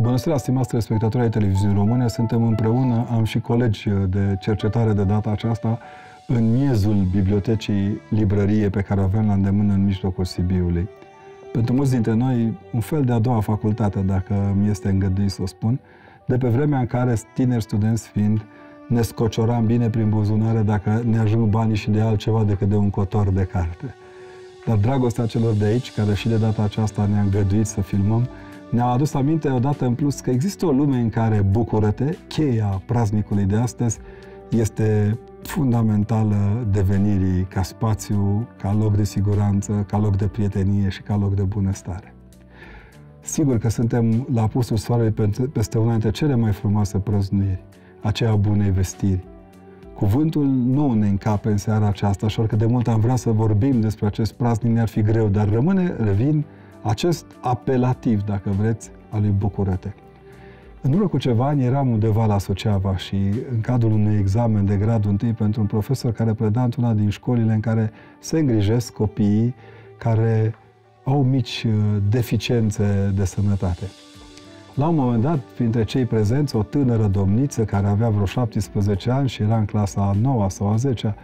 Bună seara, stimați telespectatori ai televiziunii române. Suntem împreună, am și colegi de cercetare de data aceasta în miezul bibliotecii librărie pe care o avem la îndemână în mijlocul Sibiului. Pentru mulți dintre noi, un fel de a doua facultate, dacă mi este îngăduit să o spun, de pe vremea în care, tineri studenți fiind, ne scocioram bine prin buzunare dacă ne ajung banii și de altceva decât de un cotor de carte. Dar dragostea celor de aici, care și de data aceasta ne-a îngăduit să filmăm, ne-a adus aminte odată în plus că există o lume în care bucură-te, cheia praznicului de astăzi, este fundamentală devenirii ca spațiu, ca loc de siguranță, ca loc de prietenie și ca loc de bunăstare. Sigur că suntem la apusul soarelui peste una dintre cele mai frumoase prăznuiri, aceea bunei vestiri. Cuvântul nu ne încape în seara aceasta, așa că de mult am vrea să vorbim despre acest praznic, ne-ar fi greu, dar rămâne, revin, acest apelativ, dacă vreți, al lui Bucurăte. În urmă cu ceva ani eram undeva la Suceava și în cadrul unui examen de gradul întâi pentru un profesor care preda într-una din școlile în care se îngrijesc copiii care au mici uh, deficiențe de sănătate. La un moment dat, printre cei prezenți, o tânără domniță care avea vreo 17 ani și era în clasa a 9 sau a 10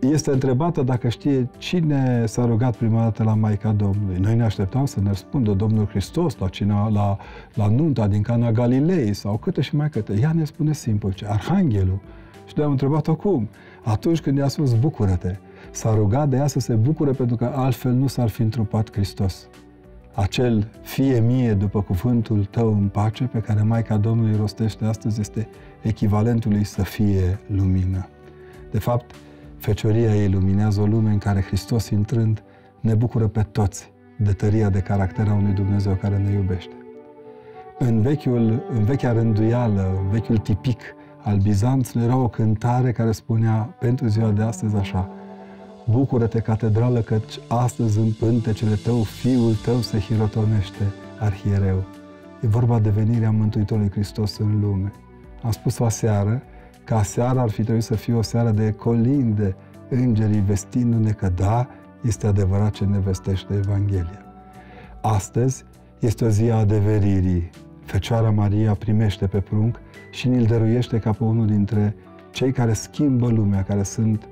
este întrebată dacă știe cine s-a rugat prima dată la Maica Domnului. Noi ne așteptam să ne răspundă Domnul Hristos la, cine, la, la nunta din Cana Galilei sau câte și mai câte. Ea ne spune simplu ce Arhanghelul. Și noi am întrebat-o cum. Atunci când i-a spus, bucură-te. S-a rugat de ea să se bucure pentru că altfel nu s-ar fi întrupat Hristos. Acel fie mie după cuvântul tău în pace pe care Maica Domnului rostește astăzi este echivalentul lui să fie lumină. De fapt, Fecioria ei luminează o lume în care Hristos intrând ne bucură pe toți de tăria de caracter a unui Dumnezeu care ne iubește. În, vechiul, în vechea rânduială, în vechiul tipic al Bizanțului era o cântare care spunea pentru ziua de astăzi așa Bucură-te, catedrală, căci astăzi în pântecele tău Fiul tău se hirotonește, arhiereu. E vorba de venirea Mântuitorului Hristos în lume. Am spus aseară ca seara ar fi trebuit să fie o seară de colinde, îngerii vestindu-ne că da, este adevărat ce ne vestește Evanghelia. Astăzi este o zi a adeveririi. Fecioara Maria primește pe prunc și ni-l dăruiește ca pe unul dintre cei care schimbă lumea, care sunt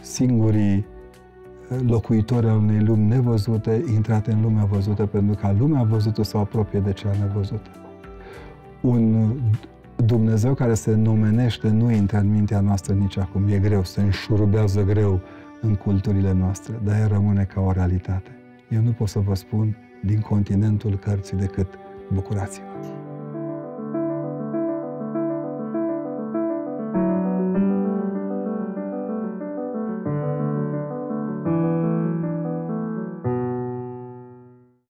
singurii eh, locuitori al unei lumi nevăzute, intrate în lumea văzută, pentru ca lumea văzută să o apropie de cea nevăzută. Un Dumnezeu care se numenește nu intră în mintea noastră nici acum. E greu, se înșurubează greu în culturile noastre, dar el rămâne ca o realitate. Eu nu pot să vă spun din continentul cărții decât bucurați-vă!